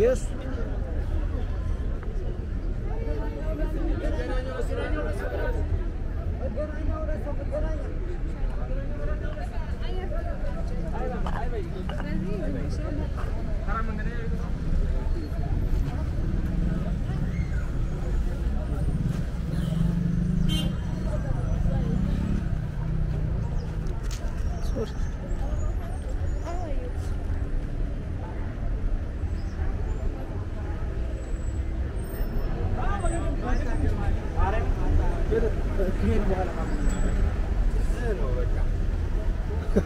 português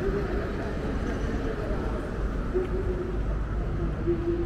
Thank you.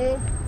嗯。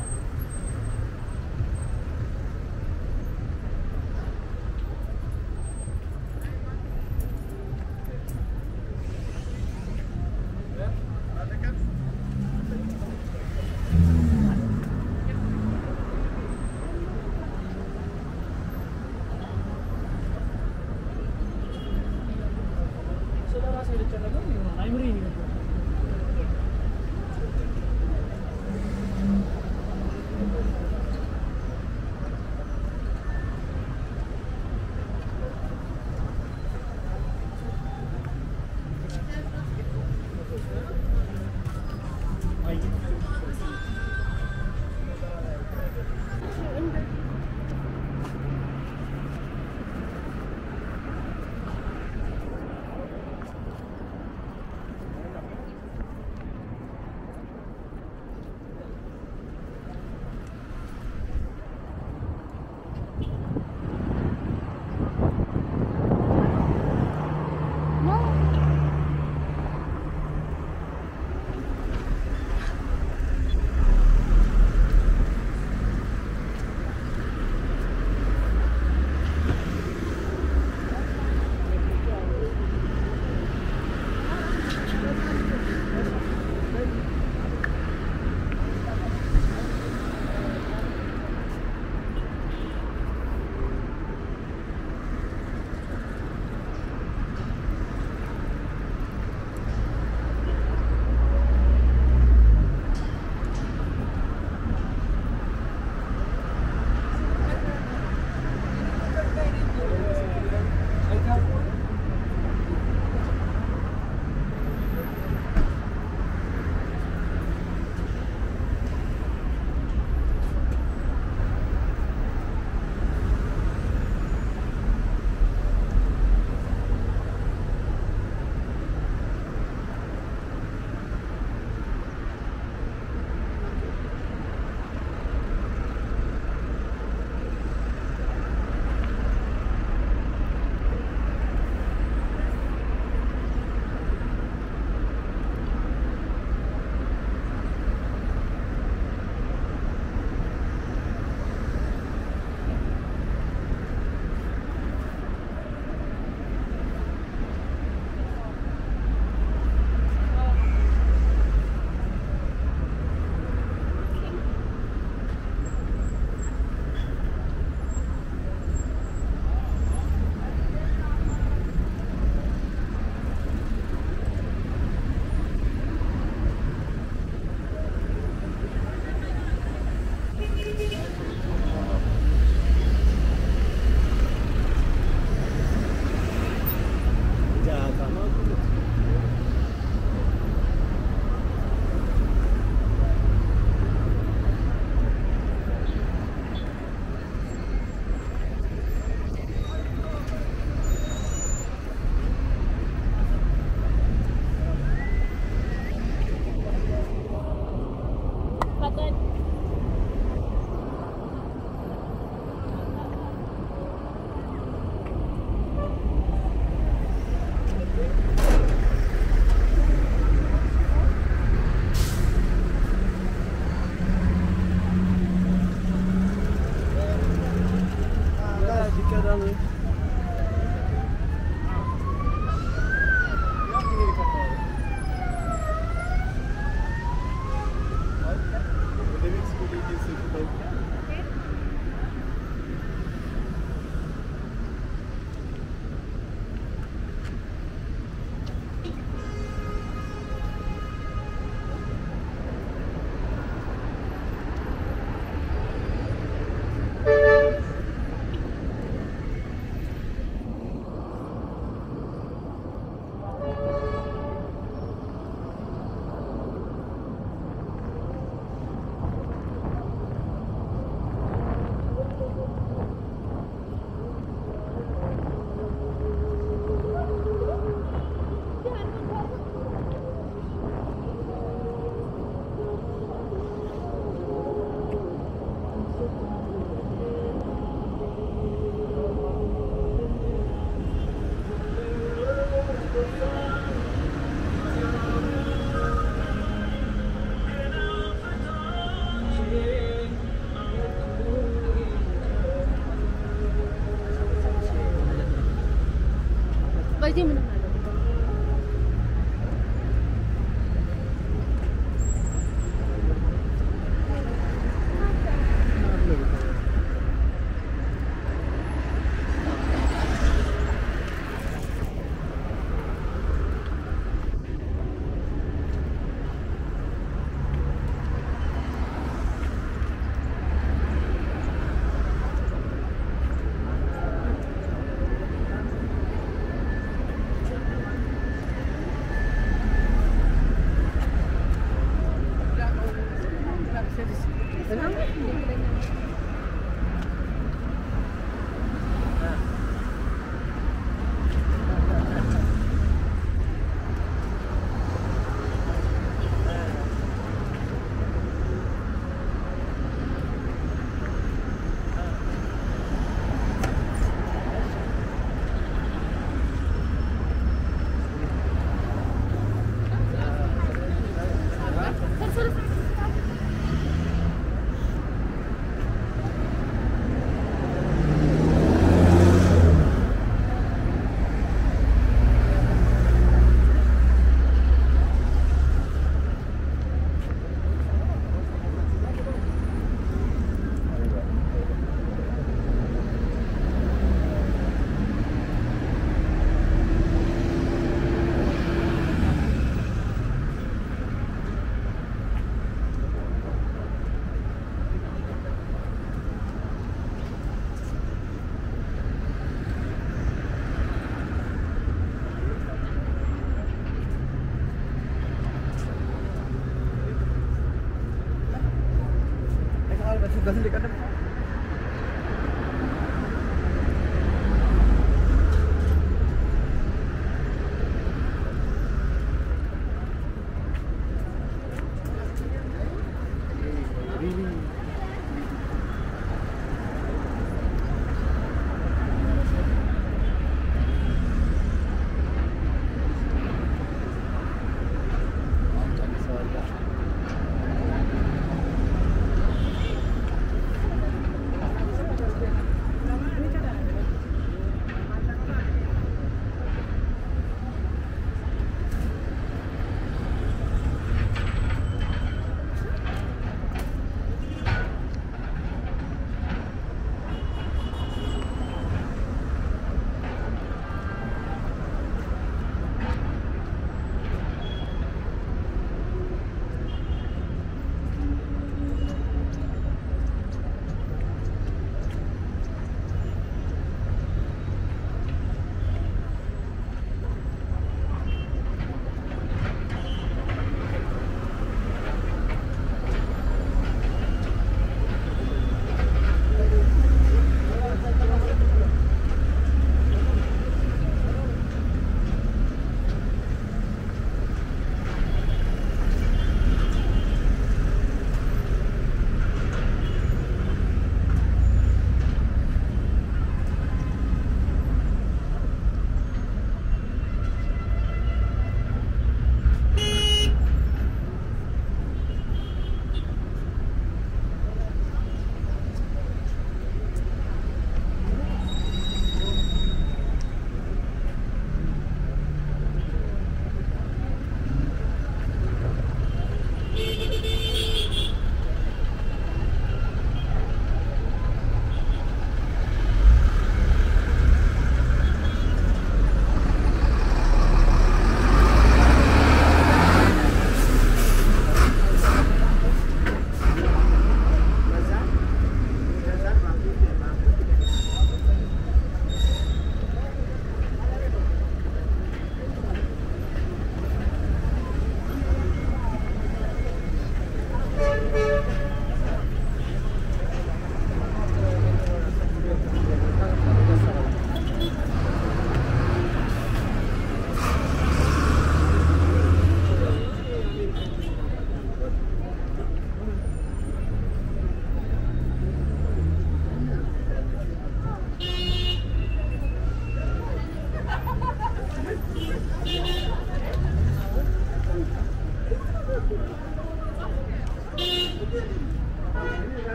doesn't it kind of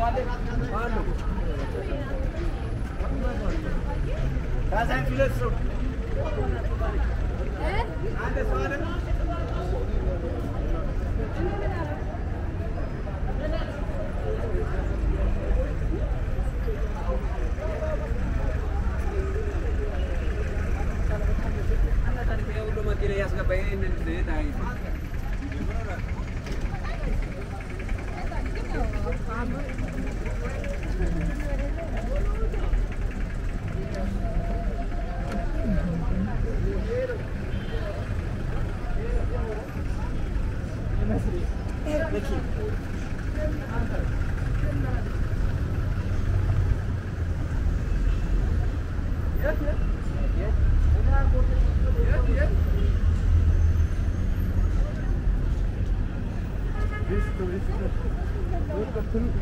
Yes, I'm going to Uhum. É, é, daqui. couldn't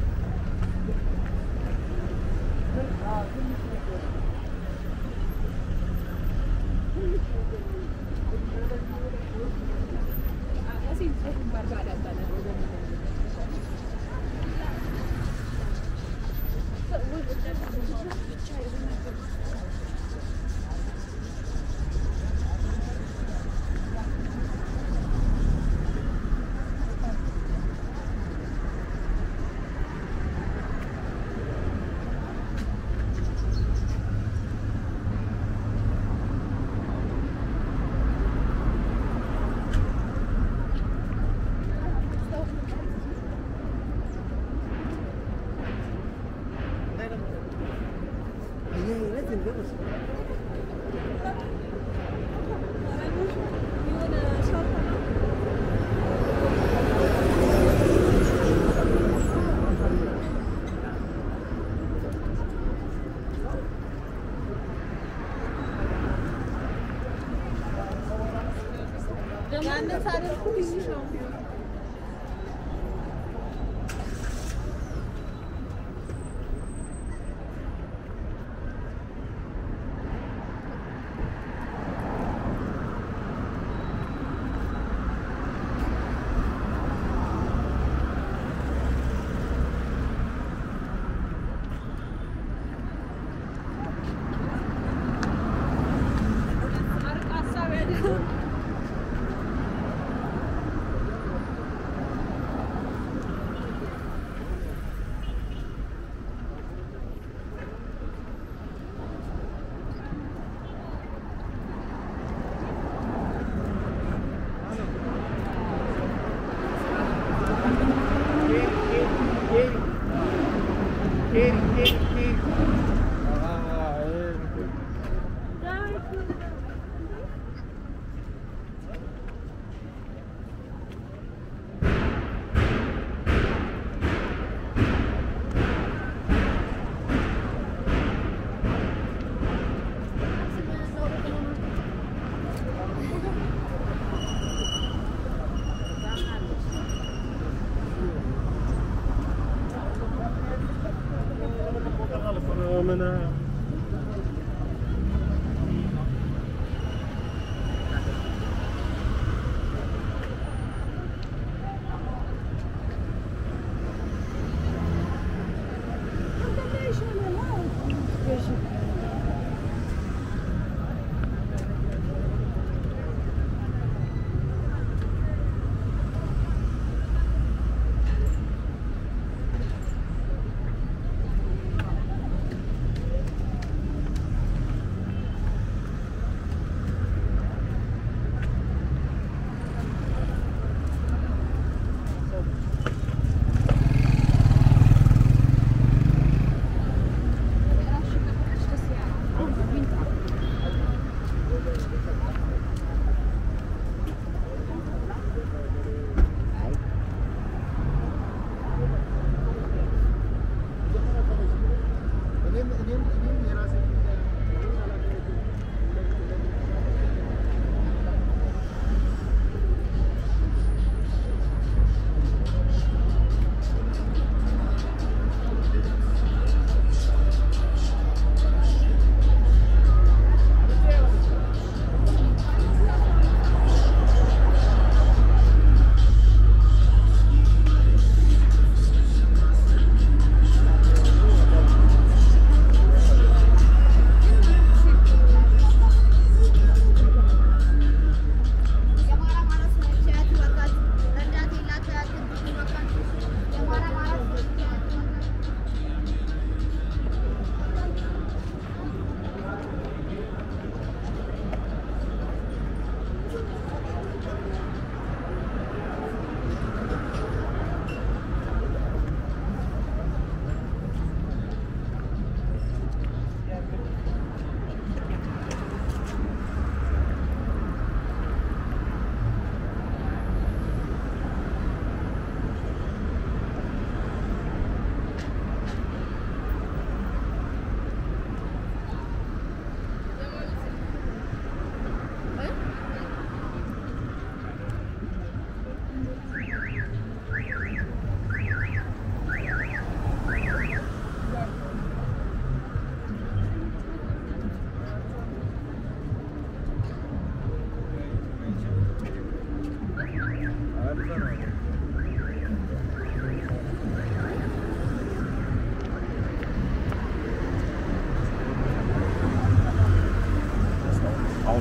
Yes.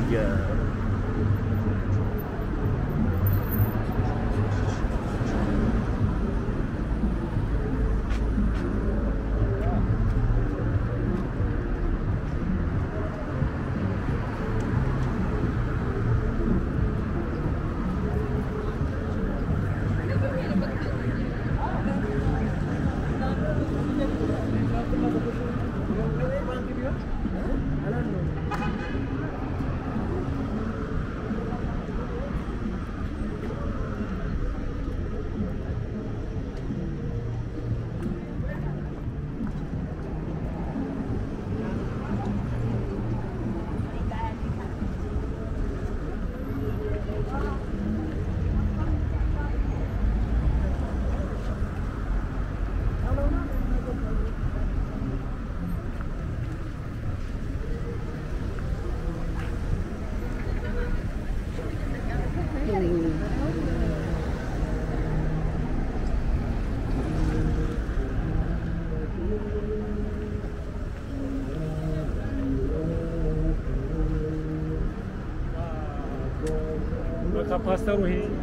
yeah. Pastel Rio.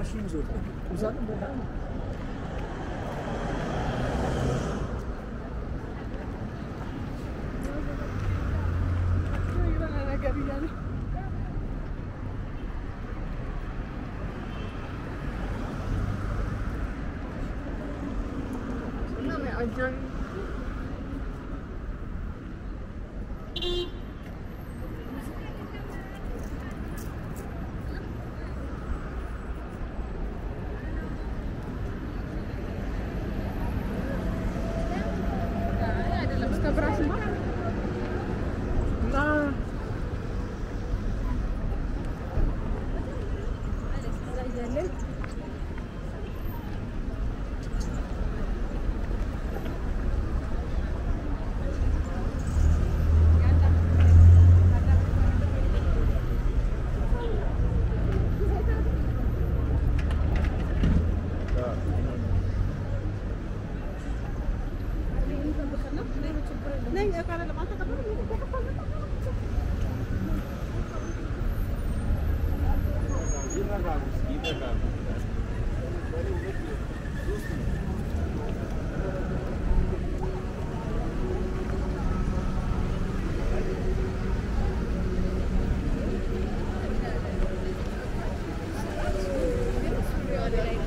ulaşım zor. Uzak mı?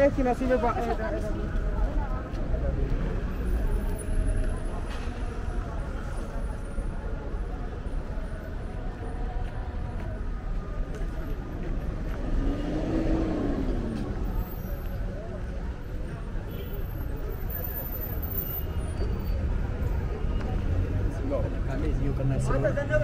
عليك نسيب بعيد Amazing, you can see.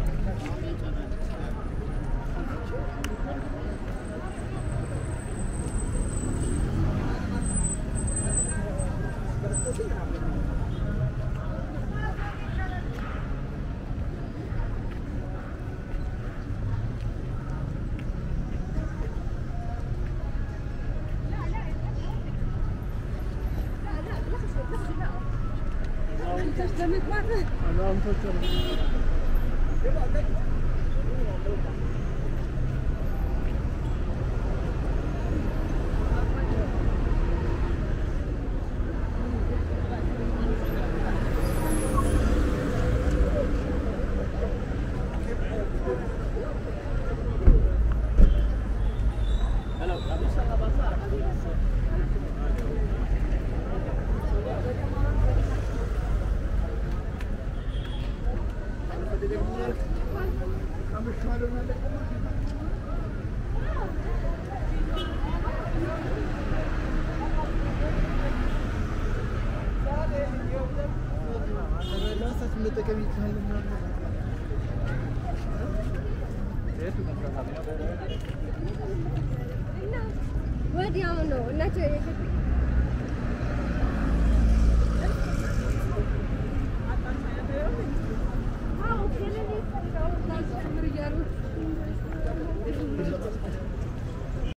Anam taşlamak var mı? Anam taşlamak.